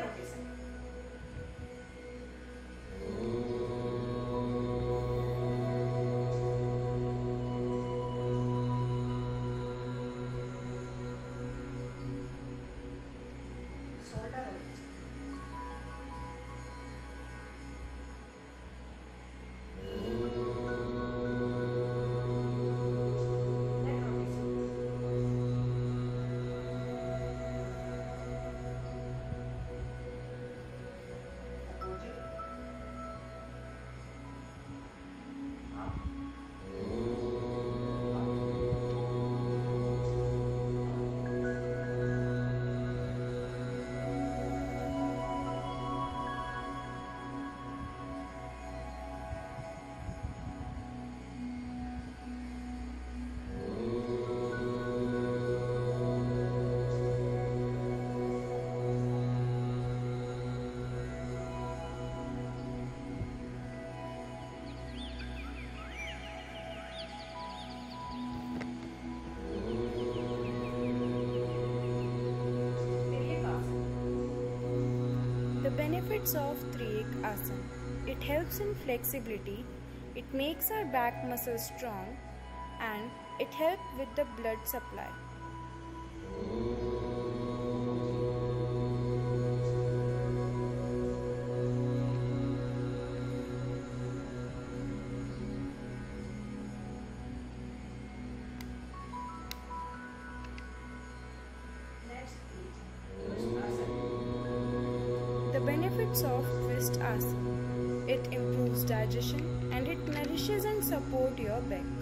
claro que sí. Benefits of Triyak Asana. It helps in flexibility, it makes our back muscles strong, and it helps with the blood supply. The benefits of twist asana. It improves digestion and it nourishes and supports your back.